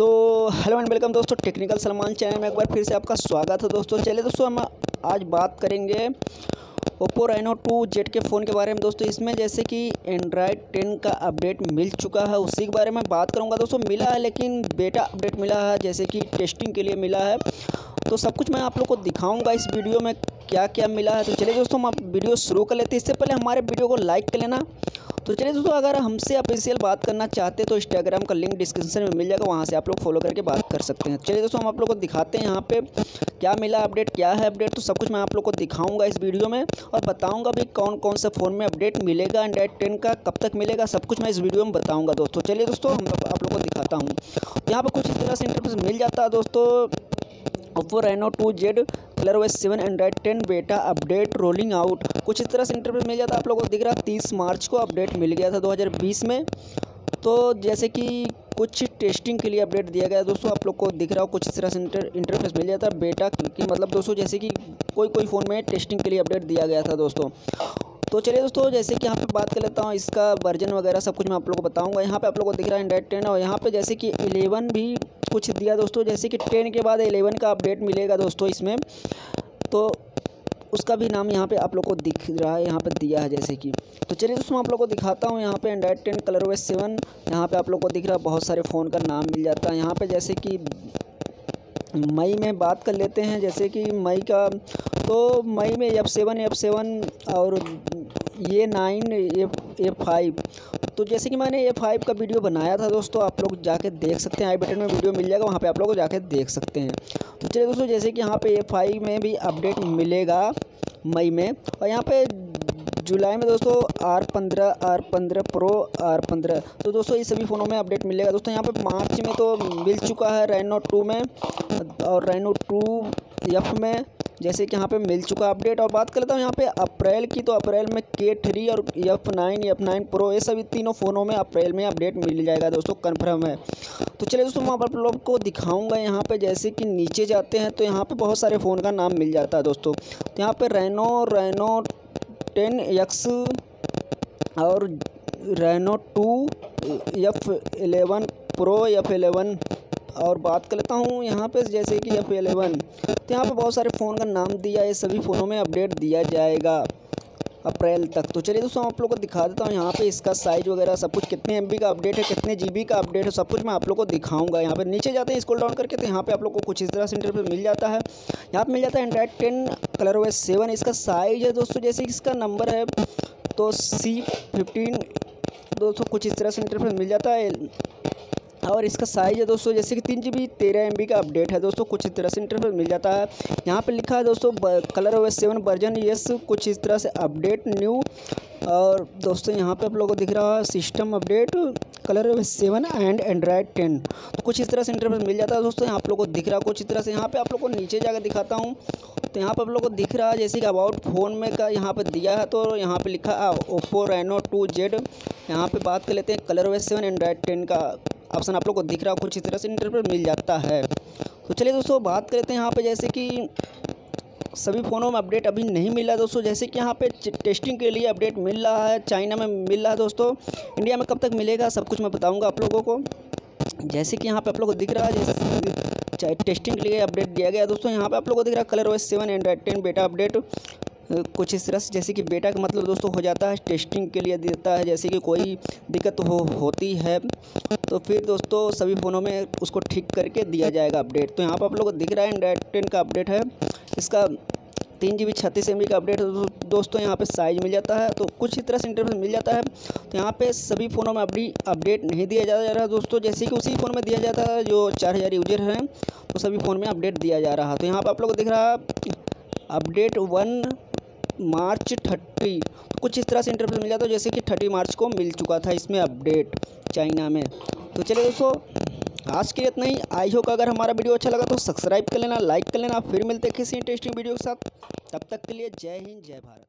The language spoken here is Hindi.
सो, हेलो एंड वेलकम दोस्तों, टेक्निकल सलमान चैनल में एक बार फिर से आपका स्वागत है दोस्तों। चलिए दोस्तों, हम आज बात करेंगे ओप्पो रेनो टू जेड के फ़ोन के बारे में दोस्तों। इसमें जैसे कि एंड्रॉयड टेन का अपडेट मिल चुका है, उसी के बारे में बात करूँगा दोस्तों। मिला है, लेकिन बेटा अपडेट मिला है, जैसे कि टेस्टिंग के लिए मिला है। तो सब कुछ मैं आप लोग को दिखाऊँगा इस वीडियो में क्या क्या मिला है। तो चलिए दोस्तों, हम आप वीडियो शुरू कर लेते हैं। इससे पहले हमारे वीडियो को लाइक कर लेना। तो चलिए दोस्तों, अगर हमसे ऑफिशियल बात करना चाहते तो इंस्टाग्राम का लिंक डिस्क्रिप्शन में मिल जाएगा, वहाँ से आप लोग फॉलो करके बात कर सकते हैं। चलिए दोस्तों, हम आप लोग को दिखाते हैं यहाँ पे क्या मिला अपडेट क्या है अपडेट तो सब कुछ मैं आप लोग को दिखाऊँगा इस वीडियो में और बताऊँगा भी कौन कौन से फ़ोन में अपडेट मिलेगा एंड्रॉइड टेन का कब तक मिलेगा, सब कुछ मैं इस वीडियो में बताऊँगा दोस्तों। चलिए दोस्तों, हम आप लोग को दिखाता हूँ। यहाँ पर कुछ इस तरह से इंटरफेस मिल जाता है दोस्तों Oppo Reno two Z ColorOS seven Android ten beta update rolling out कुछ इस तरह से इंटरव्यू मिल जाता आप लोगों को, दिख रहा है तीस मार्च को अपडेट मिल गया था 2020 में। तो जैसे कि कुछ टेस्टिंग के लिए अपडेट दिया गया, दोस्तों आप लोग को दिख रहा हो कुछ इस तरह से इंटर इंटरफेस मिल जाता है बेटा की मतलब दोस्तों जैसे कि कोई कोई फ़ोन में टेस्टिंग के लिए अपडेट दिया गया था दोस्तों। तो चलिए दोस्तों, जैसे कि यहाँ पे बात कर लेता हूँ, इसका वर्जन वगैरह सब कुछ मैं आप लोग को बताऊँगा। यहाँ पे आप लोग को दिख रहा है एंड्रॉइड टेन और यहाँ पे जैसे कि इलेवन भी कुछ दिया दोस्तों, जैसे कि टेन के बाद एलेवन का अपडेट मिलेगा दोस्तों इसमें। तो उसका भी नाम यहाँ पे आप लोग को दिख रहा है, यहाँ पे दिया है जैसे कि। तो चलिए दोस्तों आप लोग को दिखाता हूँ, यहाँ पे एंड्राइड टेन कलर वे सेवन यहाँ पे आप लोग को दिख रहा है, बहुत सारे फ़ोन का नाम मिल जाता है। यहाँ पे जैसे कि मई में बात कर लेते हैं, जैसे कि मई का तो मई में एफ़ सेवन एफ़ सेवन और ये नाइन एफ़ ए फाइव तो जैसे कि मैंने ए फाइव का वीडियो बनाया था दोस्तों, आप लोग जाके देख सकते हैं आई बटन में वीडियो मिल जाएगा, वहाँ पे आप लोग जाके देख सकते हैं। तो चलिए दोस्तों, जैसे कि यहाँ पे ए फाइव में भी अपडेट मिलेगा मई में, और यहाँ पे जुलाई में दोस्तों आर पंद्रह आर पंद्रह प्रो आर पंद्रह। तो दोस्तों ये सभी फ़ोनों में अपडेट मिलेगा। दोस्तों यहाँ पे मार्च में तो मिल चुका है रेनो टू में और रेनो टू एफ़ में, जैसे कि यहाँ पे मिल चुका अपडेट। और बात कर लेता हूँ यहाँ पे अप्रैल की तो अप्रैल में के थ्री और F nine F nine pro ये सभी तीनों फ़ोनों में अप्रैल में अपडेट मिल जाएगा दोस्तों कन्फर्म है। तो चलिए दोस्तों मैं आप लोग को दिखाऊँगा यहाँ पे, जैसे कि नीचे जाते हैं तो यहाँ पे बहुत सारे फ़ोन का नाम मिल जाता है दोस्तों। तो यहाँ पे रेनो रेनो टेन एक्स और Reno two F eleven pro F eleven और बात कर लेता हूँ यहाँ पे, जैसे कि एफ़ एलेवन तो यहाँ पे बहुत सारे फ़ोन का नाम दिया है, सभी फ़ोनों में अपडेट दिया जाएगा। अप्रैल तक। तो चलिए दोस्तों आप लोग को दिखा देता हूँ यहाँ पे इसका साइज़ वगैरह सब कुछ, कितने एमबी का अपडेट है, कितने जीबी का अपडेट है, सब कुछ मैं आप लोग को दिखाऊँगा। यहाँ पे नीचे जाते हैं स्कूल डाउन करके तो यहाँ पे आप लोग को कुछ इस तरह से इंटरफेस मिल जाता है। यहाँ पर मिल जाता है Android ten Color wise seven इसका साइज़ है दोस्तों, जैसे इसका नंबर है तो सी फिफ्टीन दोस्तों कुछ इस तरह से इंटरफेस मिल जाता है। और इसका साइज़ है दोस्तों, जैसे कि तीन जी बी तेरह एम बी का अपडेट है दोस्तों, कुछ इस तरह से इंटरफेस मिल जाता है। यहाँ पे लिखा है दोस्तों Color OS seven version yes कुछ इस तरह से अपडेट न्यू और दोस्तों, यहाँ पे आप लोगों को दिख रहा है system update Color seven and android ten तो कुछ इस तरह से इंटरफेस मिल जाता है दोस्तों, यहाँ आप लोग को दिख रहा है कुछ इस तरह से। यहाँ पे आप लोग को नीचे जाकर दिखाता हूँ। तो यहाँ पर आप लोग को दिख रहा है, जैसे कि अबाउट फ़ोन में का यहाँ पर दिया है तो यहाँ पे लिखा है ओप्पो रेनो टू जेड यहाँ पे बात कर लेते हैं Color OS seven android ten का। ऑप्शन आप लोग को दिख रहा हो कुछ इस तरह से इंटरप्रेट मिल जाता है। तो चलिए दोस्तों, बात करते हैं यहाँ पे, जैसे कि सभी फ़ोनों में अपडेट अभी नहीं मिला दोस्तों, जैसे कि यहाँ पे टेस्टिंग के लिए अपडेट मिल रहा है चाइना में मिल रहा है दोस्तों इंडिया में कब तक मिलेगा, सब कुछ मैं बताऊँगा आप लोगों को। जैसे कि यहाँ पे आप लोग को दिख रहा है, जैसे टेस्टिंग के लिए अपडेट दिया गया दोस्तों, यहाँ पे आप लोग को दिख रहा है Color wise seven android ten beta update कुछ इस तरह से, जैसे कि बेटा का मतलब दोस्तों हो जाता है, टेस्टिंग के लिए देता है, जैसे कि कोई दिक्कत हो, होती है तो फिर दोस्तों सभी फ़ोनों में उसको ठीक करके दिया जाएगा अपडेट। तो यहाँ पर आप लोग को दिख रहा है एंड्रॉइड टेन का अपडेट है। इसका तीन जी बी छत्तीस एम का अपडेट है दोस्तों यहाँ पे साइज़ मिल जाता है तो कुछ ही तरह से इंटरफेस मिल जाता है। तो यहाँ पे सभी फ़ोनों में अभी अपडेट नहीं दिया जा रहा है दोस्तों, जैसे कि उसी फ़ोन में दिया जाता है, जो चार हज़ार यूज़र हैं तो सभी फ़ोन में अपडेट दिया जा रहा है। तो यहाँ पर आप लोग को दिख रहा अपडेट वन मार्च थर्टी। कुछ इस तरह से इंटरव्यू मिल जाता है जैसे कि थर्टी मार्च को मिल चुका था इसमें अपडेट चाइना में। तो चलिए दोस्तों, आज के लिए इतना ही। आई होगा अगर हमारा वीडियो अच्छा लगा तो सब्सक्राइब कर लेना लाइक कर लेना। फिर मिलते किसी इंटरेस्टिंग वीडियो के साथ। तब तक के लिए जय हिंद, जय भारत।